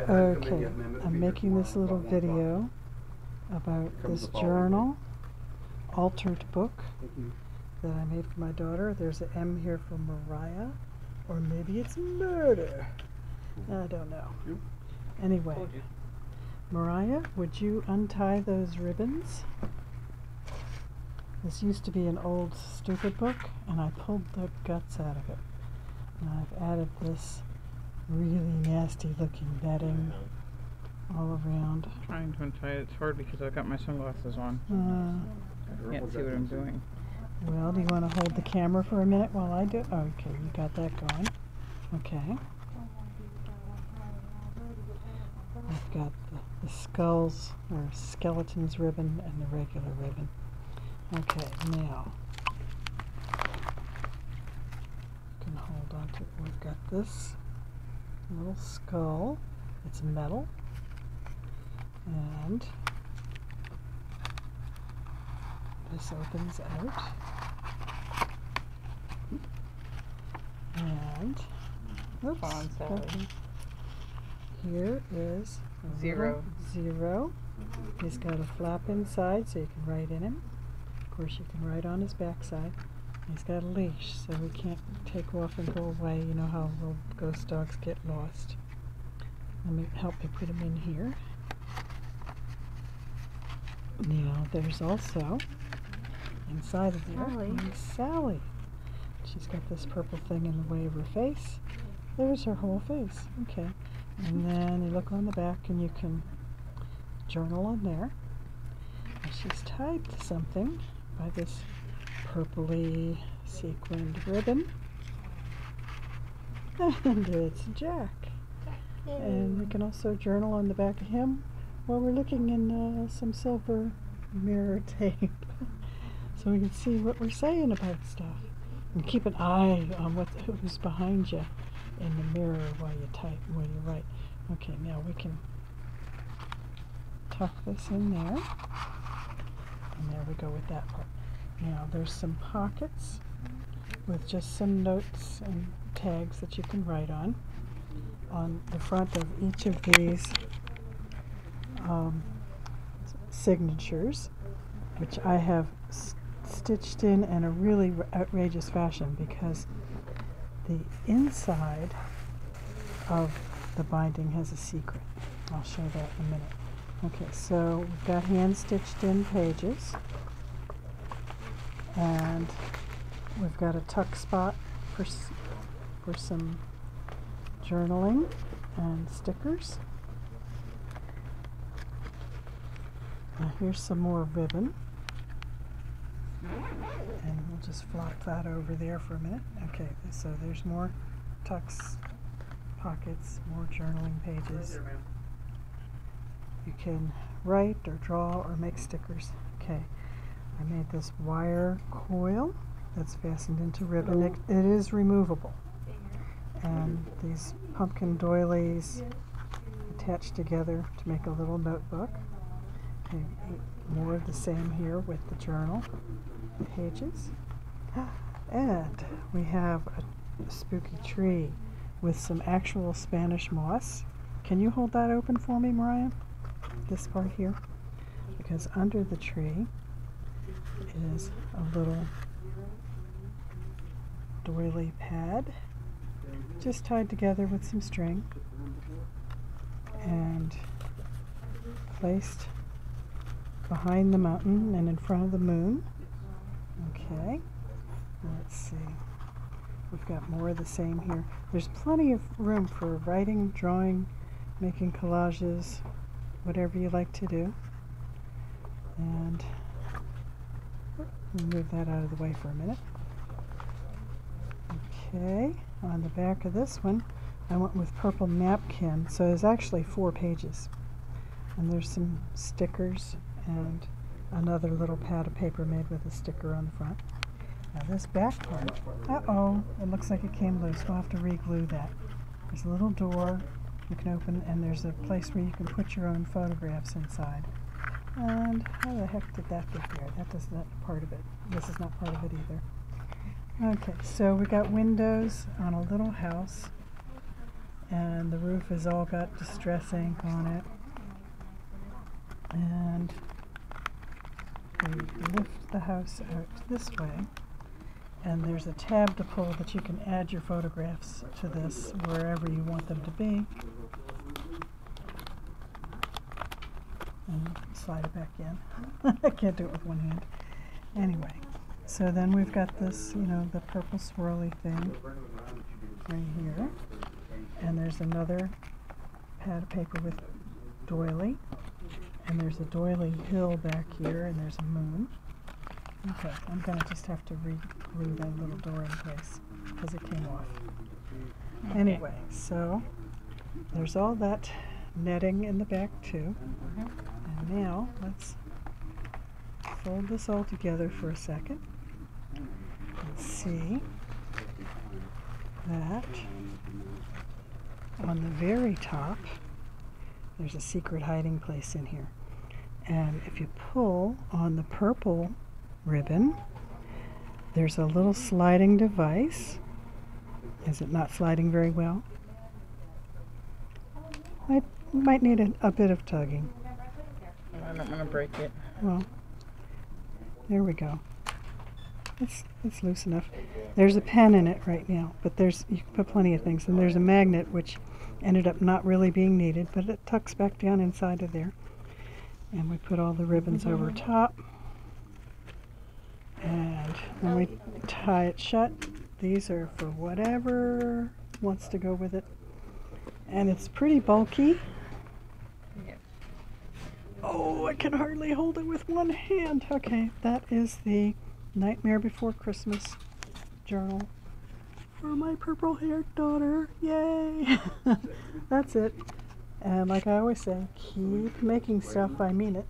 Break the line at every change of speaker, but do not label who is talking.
Okay, I'm making this little video about this journal, altered book that I made for my daughter. There's an M here for Mariah, or maybe it's murder. I don't know. Anyway, Mariah, would you untie those ribbons? This used to be an old stupid book, and I pulled the guts out of it. And I've added this really nasty looking bedding all around.
Trying to untie it. It's hard because I've got my sunglasses on.
Uh,
I can't see what I'm doing.
well, do you want to hold the camera for a minute while I do? Oh, okay, you got that going. Okay. I've got the, the skulls or skeletons ribbon and the regular ribbon. Okay, now you can hold on to. We've got this little skull. It's metal. And this opens out. And oops, okay. Here is
Zero.
Zero. He's got a flap inside so you can write in him. Of course, you can write on his backside. He's got a leash, so we can't take off and go away. You know how little ghost dogs get lost. Let me help me put him in here. Now, there's also inside of there
Sally.
Sally. She's got this purple thing in the way of her face. There's her whole face. Okay. And then you look on the back and you can journal on there. And she's tied to something by this purpley sequined ribbon. And it's Jack. And we can also journal on the back of him while we're looking in uh, some silver mirror tape. so we can see what we're saying about stuff. And keep an eye on what who's behind you in the mirror while you type, while you write. Okay, now we can tuck this in there. And there we go with that part. Now there's some pockets with just some notes and tags that you can write on. On the front of each of these um, signatures, which I have stitched in in a really outrageous fashion because the inside of the binding has a secret. I'll show that in a minute. Okay, so we've got hand stitched in pages and we've got a tuck spot for, for some journaling and stickers. Now here's some more ribbon. And we'll just flop that over there for a minute. Okay, so there's more tucks, pockets, more journaling pages. You can write or draw or make stickers. Okay, I made this wire coil that's fastened into ribbon. It, it is removable. And these pumpkin doilies attached together to make a little notebook. Okay, more of the same here with the journal pages. And we have a spooky tree with some actual Spanish moss. Can you hold that open for me, Mariah? This part here? Because under the tree is a little doily pad just tied together with some string and placed behind the mountain and in front of the moon. Okay, let's see. We've got more of the same here. There's plenty of room for writing, drawing, making collages, whatever you like to do. And move that out of the way for a minute. Okay, on the back of this one, I went with purple napkin, so there's actually four pages. And there's some stickers and another little pad of paper made with a sticker on the front. Now this back part, uh-oh, it looks like it came loose. We'll have to re-glue that. There's a little door you can open and there's a place where you can put your own photographs inside. And how the heck did that get there? That is not part of it. This is not part of it either. Okay, so we got windows on a little house and the roof has all got distress ink on it. And we lift the house out this way, and there's a tab to pull that you can add your photographs to this wherever you want them to be. And slide it back in. I can't do it with one hand. Anyway, so then we've got this, you know, the purple swirly thing right here. And there's another pad of paper with doily. And there's a doily hill back here, and there's a moon. Okay, I'm gonna just have to re-glue that little door in place because it came off.
Okay.
Anyway, so there's all that netting in the back too.
Mhm.
Now let's fold this all together for a second and see that on the very top there's a secret hiding place in here. And if you pull on the purple ribbon, there's a little sliding device. Is it not sliding very well? I might need a, a bit of tugging.
Don't want to break it.
Well, there we go. It's it's loose enough. There's a pen in it right now, but there's you can put plenty of things. And there's a magnet which ended up not really being needed, but it tucks back down inside of there. And we put all the ribbons mm-hmm. over top. And when we tie it shut, these are for whatever wants to go with it. And it's pretty bulky. Oh, I can hardly hold it with one hand. Okay, that is the Nightmare Before Christmas journal for my purple haired daughter. Yay! That's it. And like I always say, keep making stuff. I mean it.